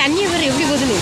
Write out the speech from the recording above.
தண்ணி எப்படி போதுன்னு?